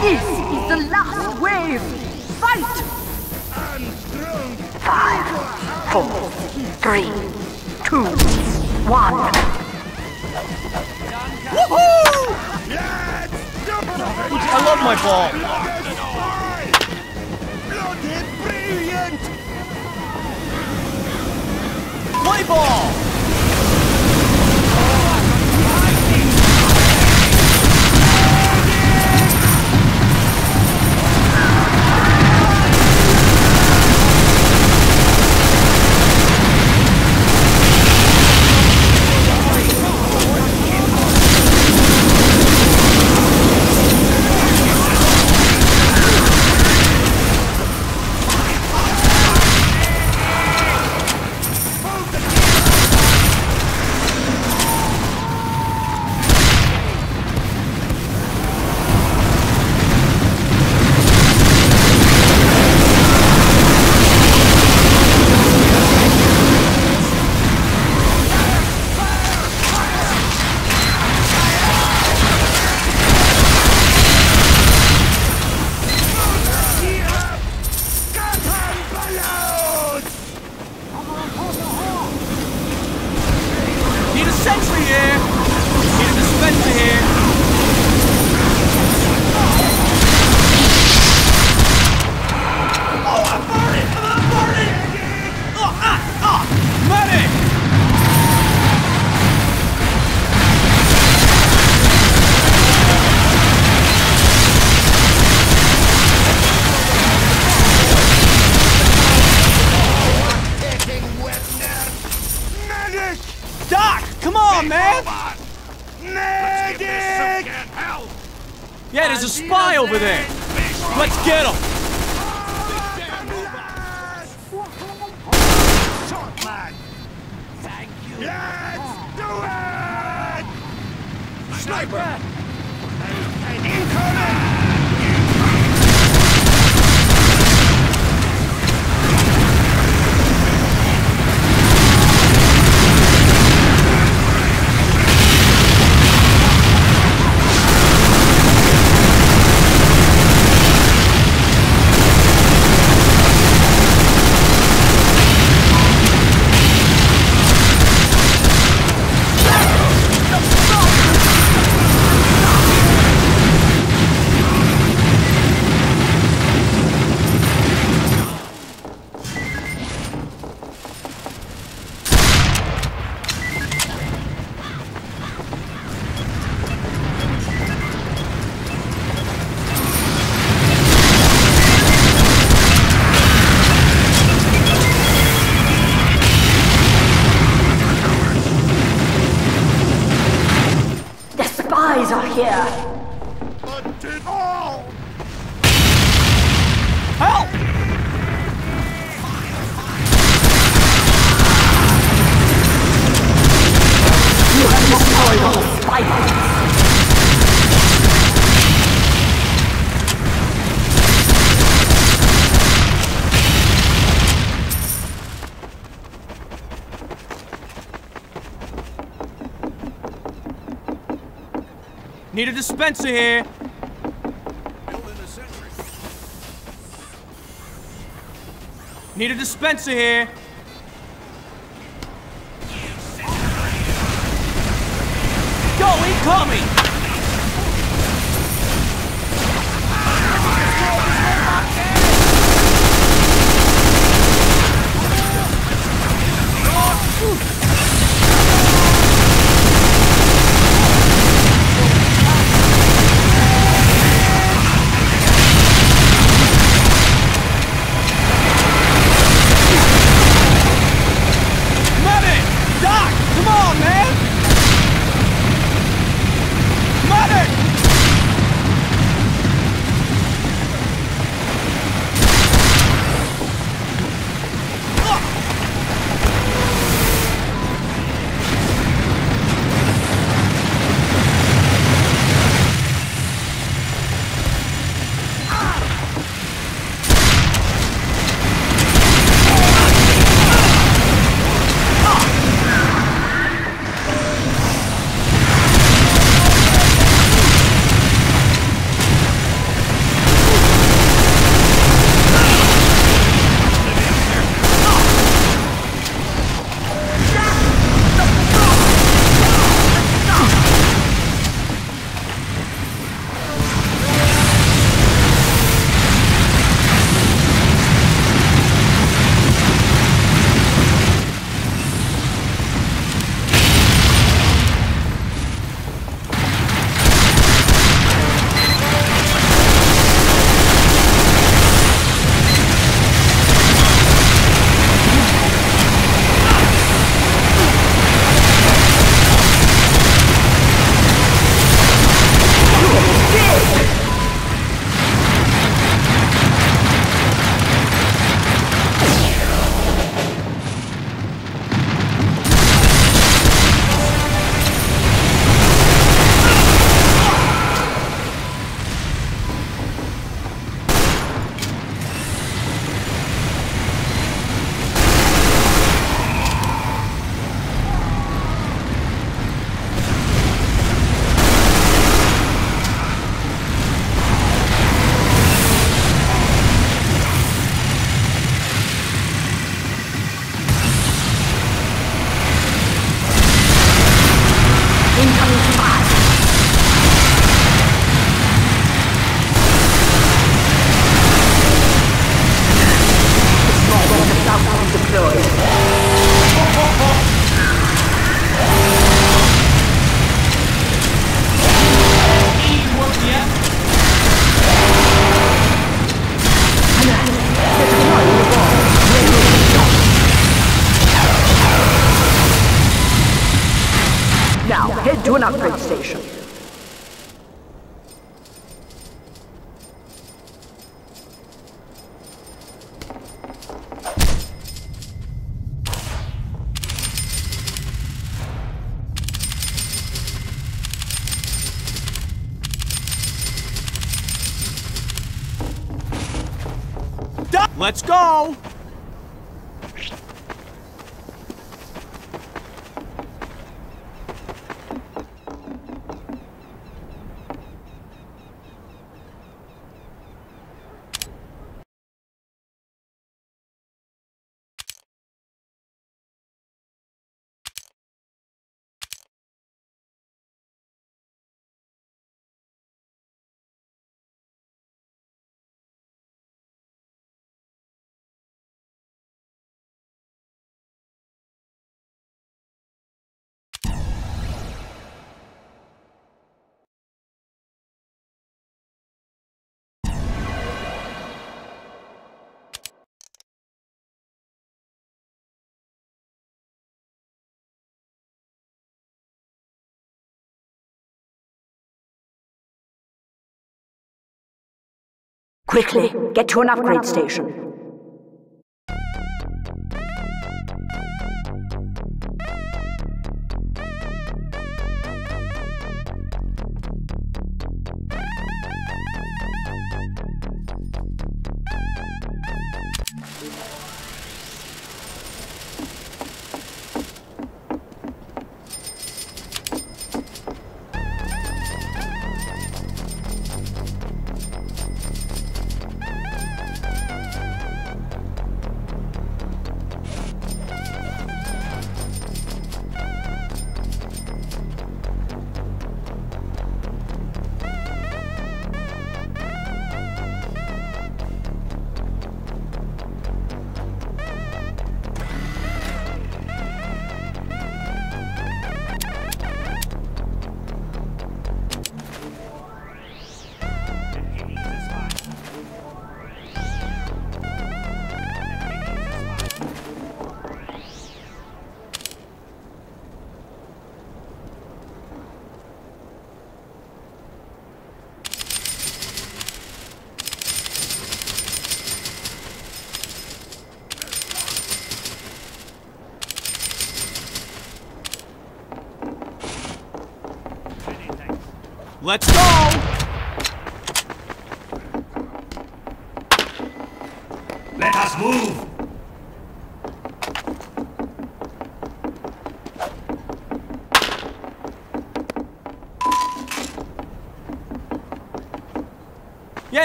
This is the last wave. Fight! Five, four, three, two, one. Woohoo! I love my ball. Bloody brilliant! Play ball. Dispenser here. Need a dispenser here. Go, incoming! Quickly, get to an upgrade station.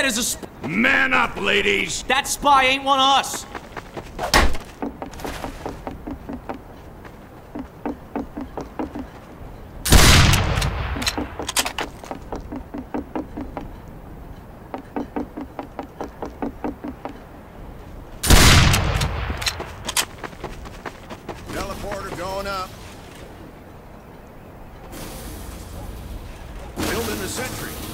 Yeah, there's a sp- Man up, ladies! That spy ain't one of us! Teleporter going up. Building the sentry.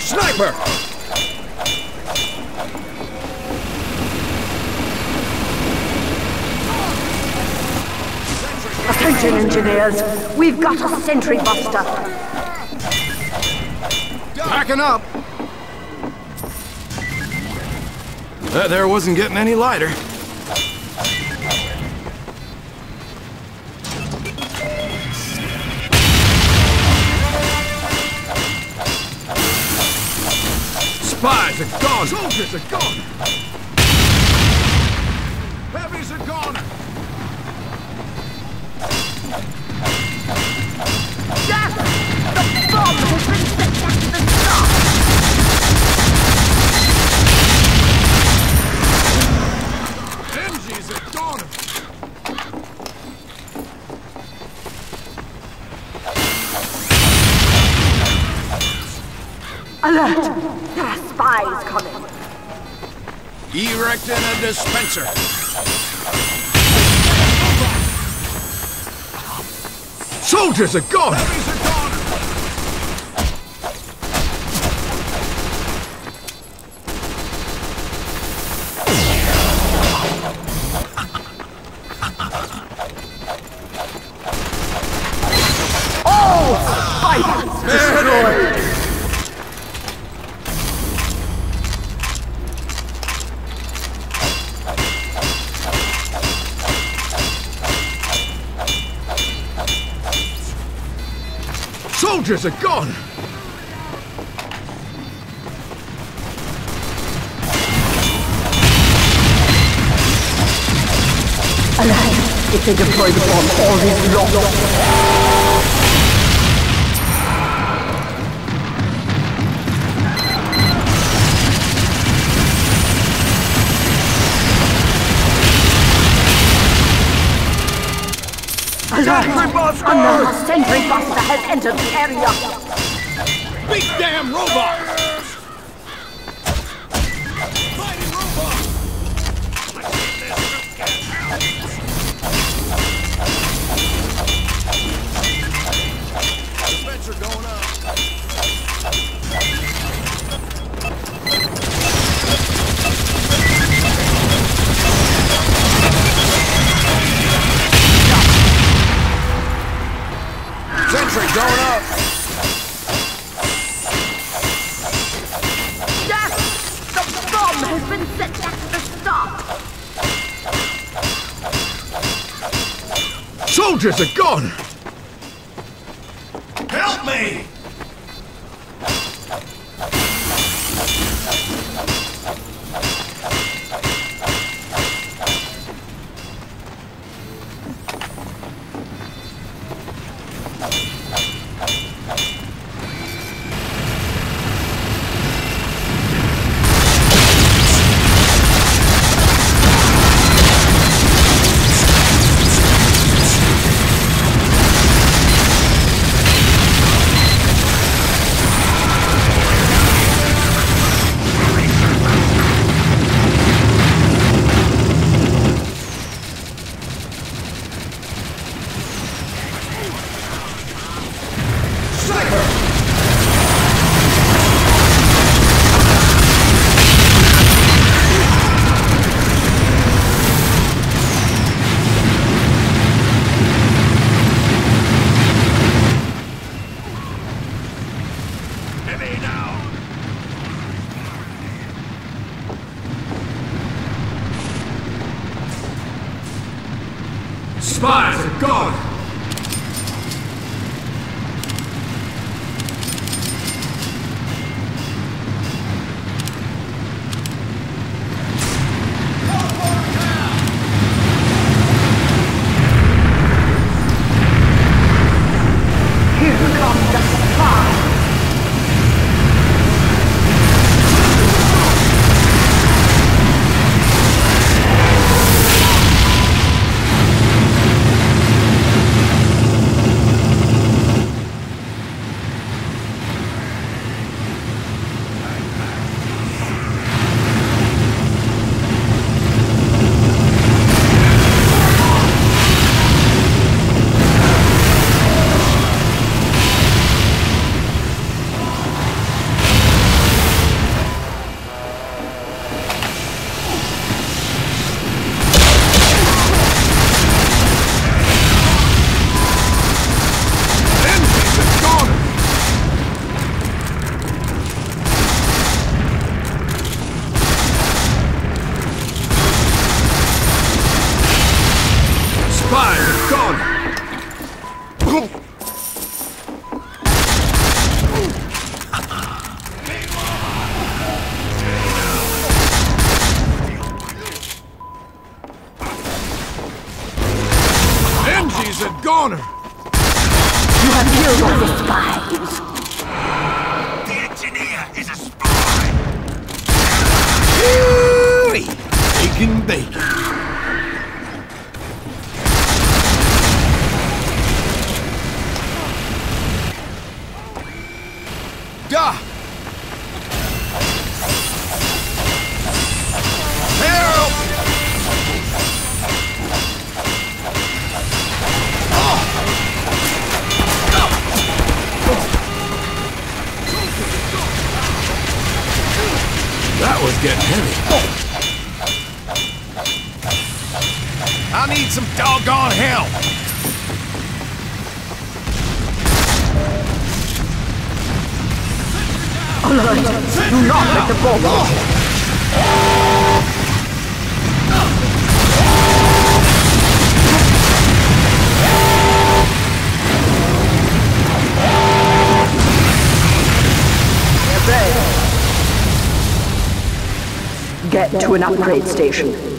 Sniper! Attention, engineers. We've got a sentry buster. Packing up. That there wasn't getting any lighter. Spies are gone. Soldiers are gone. Soldiers are gone. Soldiers are gone. Alert! If they deploy the bomb, all is lost. Alert! Another sentry buster has entered the area! Big damn robot. Soldiers are gone. I need some doggone help. Alert! Do not let the ball go. Get to an upgrade station.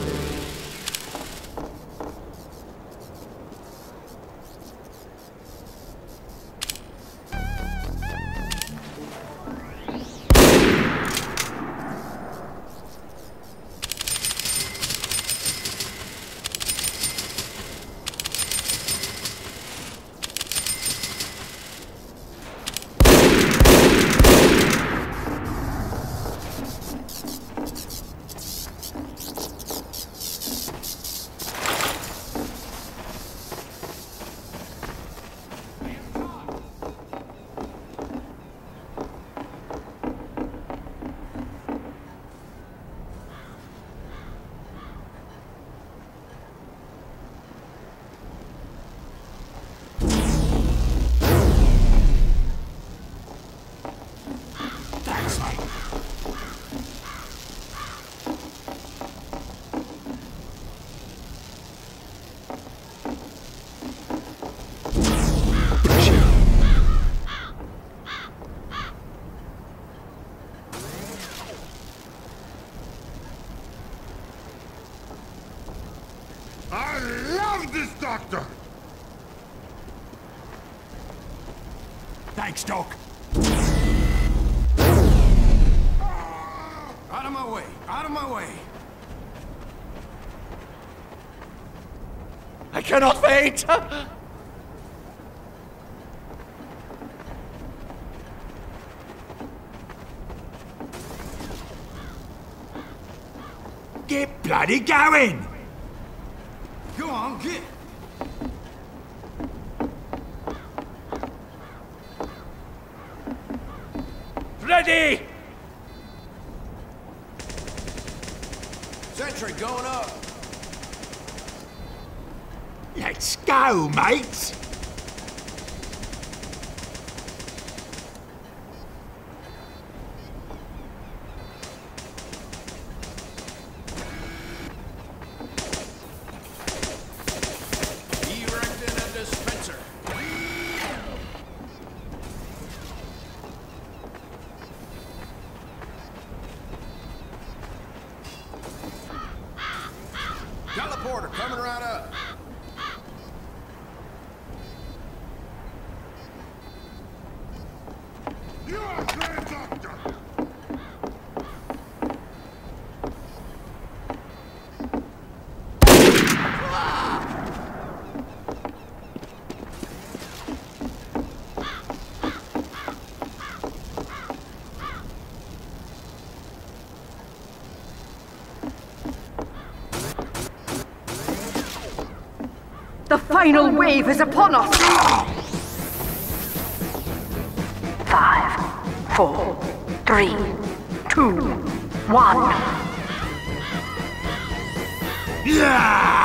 Cannot wait! Get bloody going! Go on, get! Ready! Sentry going up. Let's go, mates! Erecting a dispenser. Teleporter coming right up. You are a grand doctor! The final wave is upon us! Five, four, three, two, one. Yeah!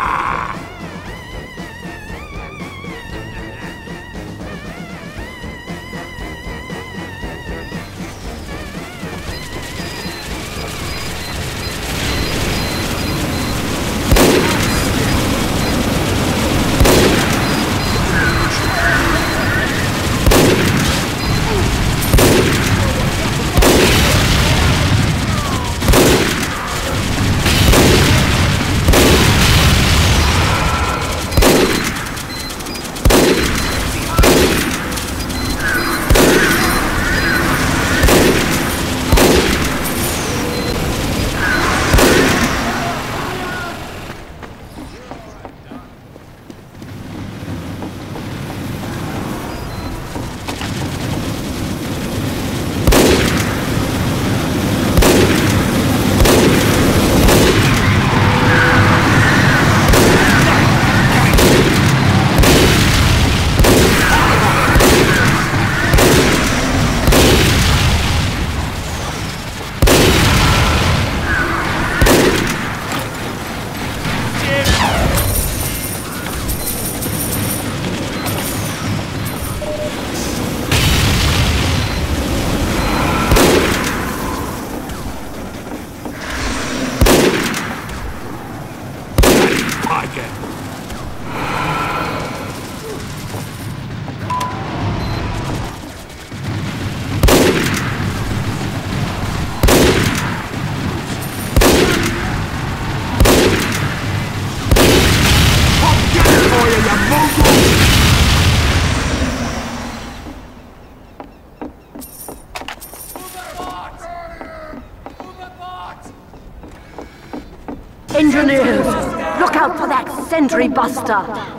Buster.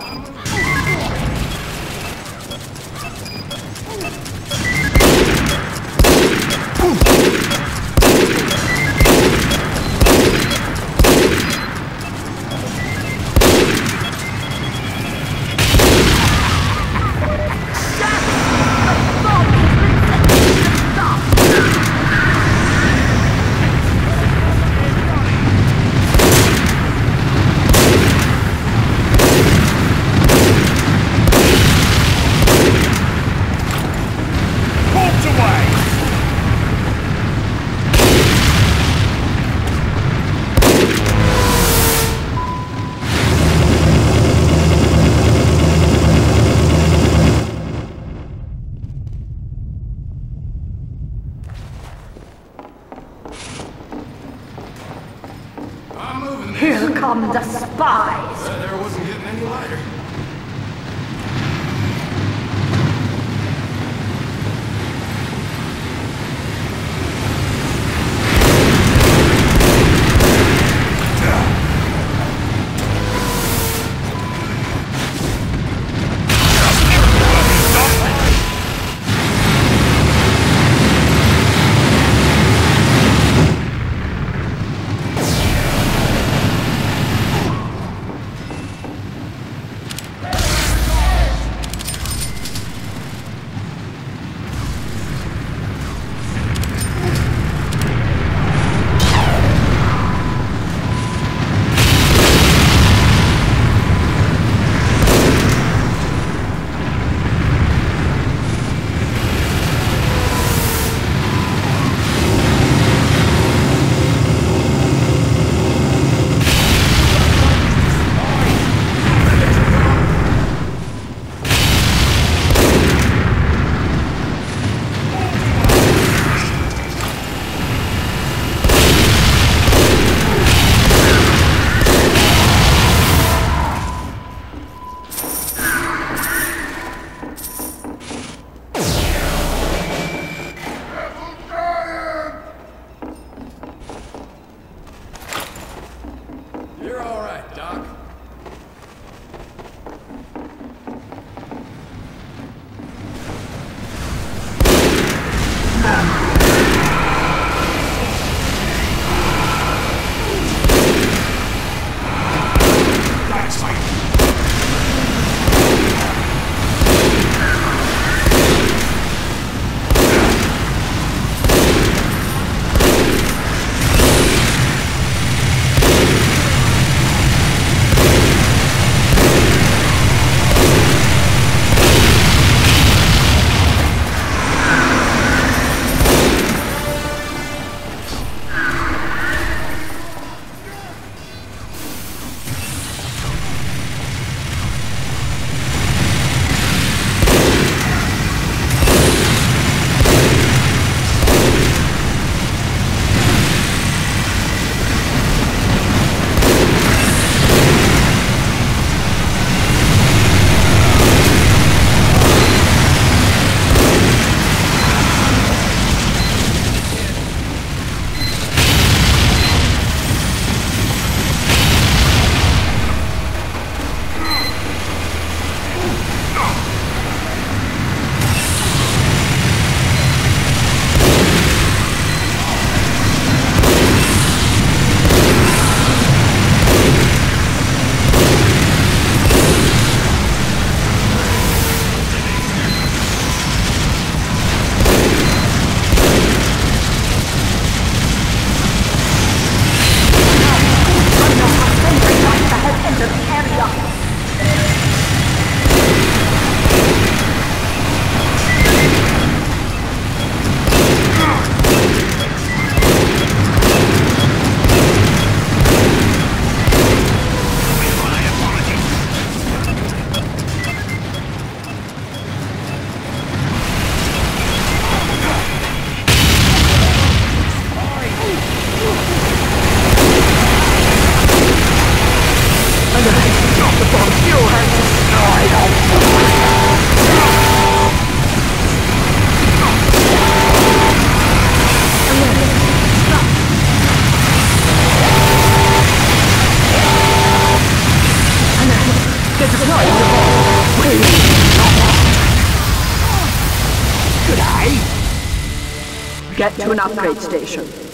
Get to an upgrade station.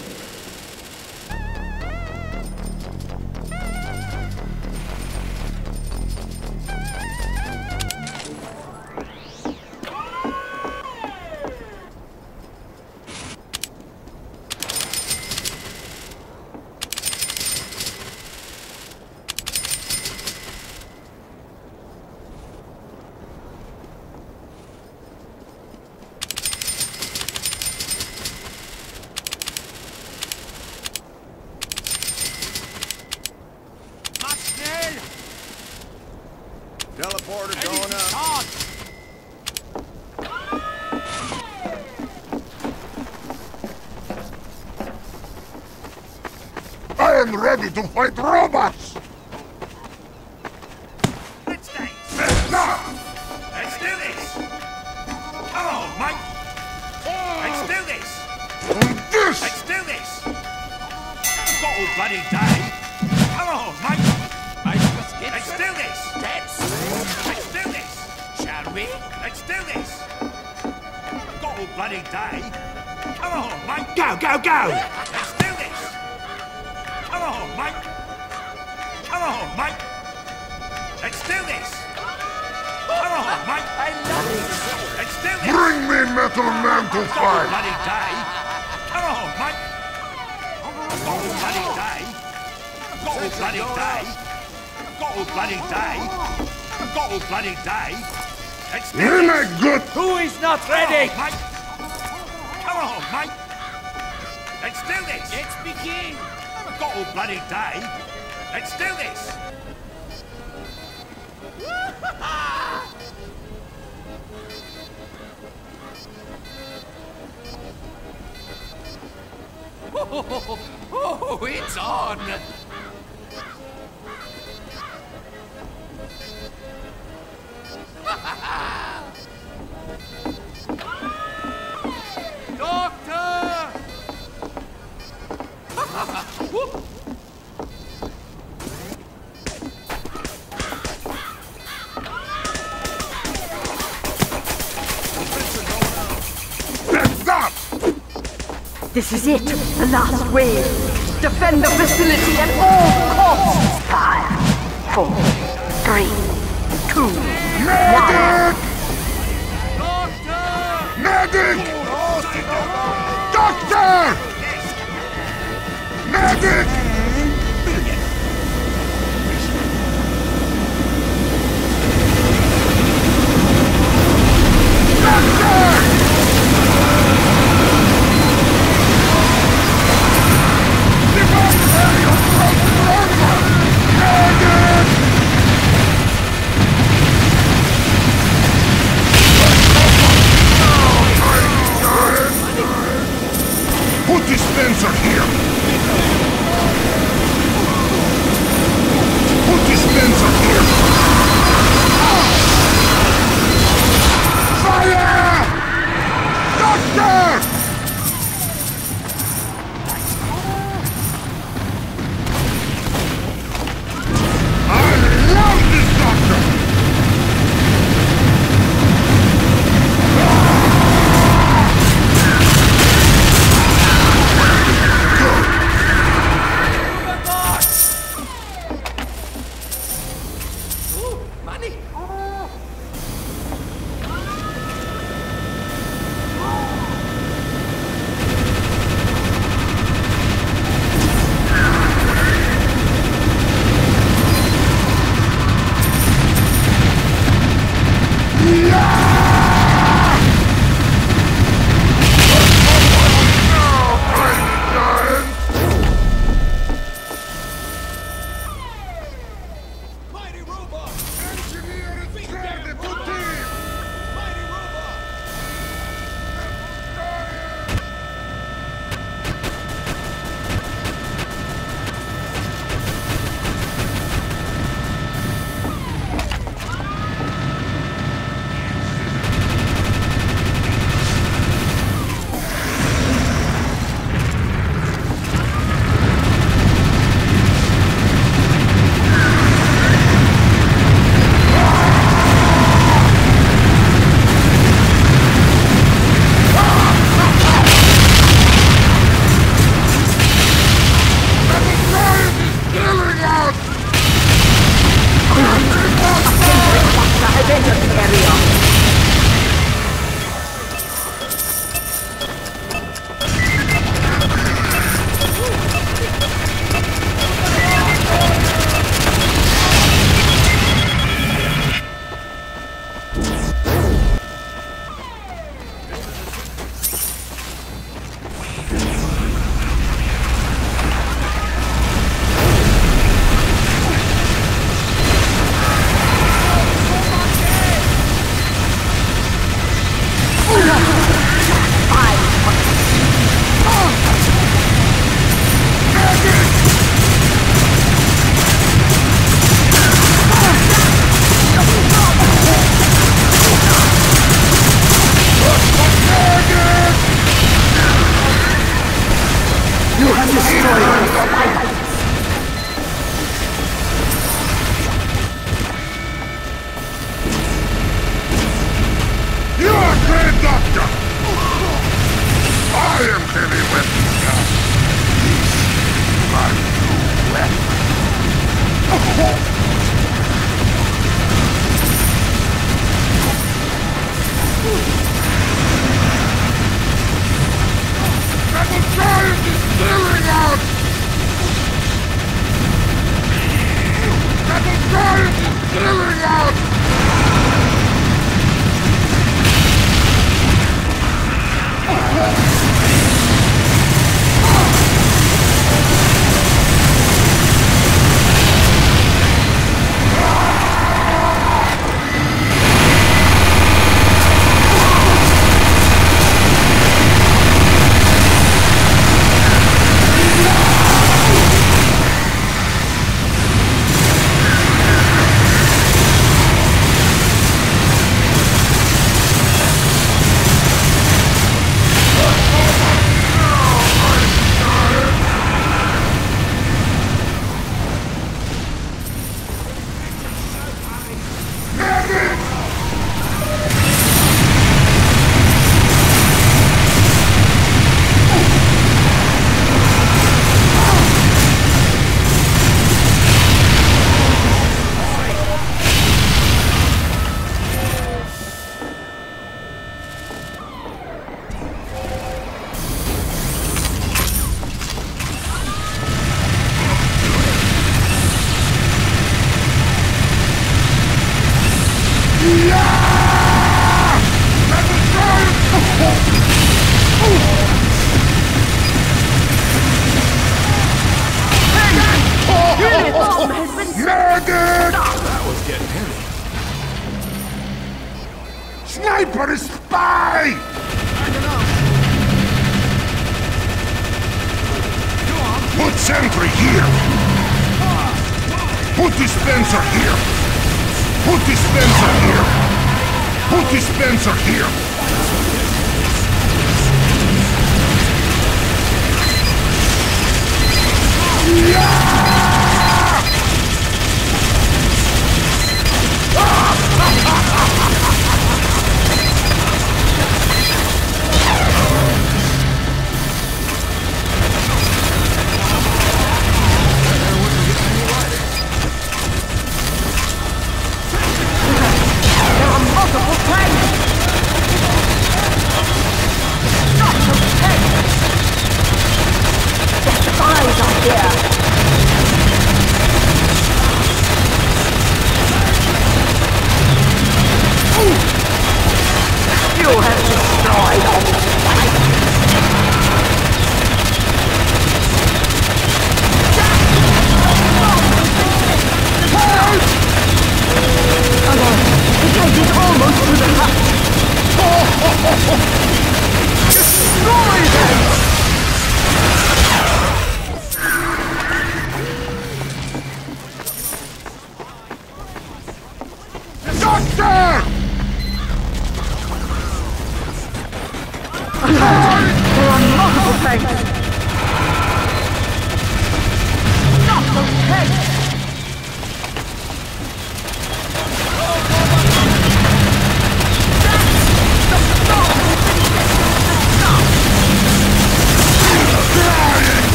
Bloody day! Come on, mate! Let's do this! Let's! Let's do this! Shall we? Let's do this! Got all bloody day! Oh, Come on, mate! Go, go, go! Let's do this! Oh, Come on, oh, mate! Come on, mate! Let's do this! Come on, mate! I love it! Let's do this! Bring me Metal Man to Got all fight! bloody day! Come on, mate! All bloody day! All bloody day! All bloody day! All bloody day! Let's do Really good! Who is not Come on, ready? mate! Come on, mate! Let's do this! Let's begin! All bloody day! Let's do this! Oh, it's on! Doctor! This is it. The last wave. Defend the facility at all costs. Five, four, three, two, Medic! Doctor! Medic! Doctor! Medic! Doctor! Put dispenser here! heavy weapons come. These are new weapons. the giant is the giant! Oh!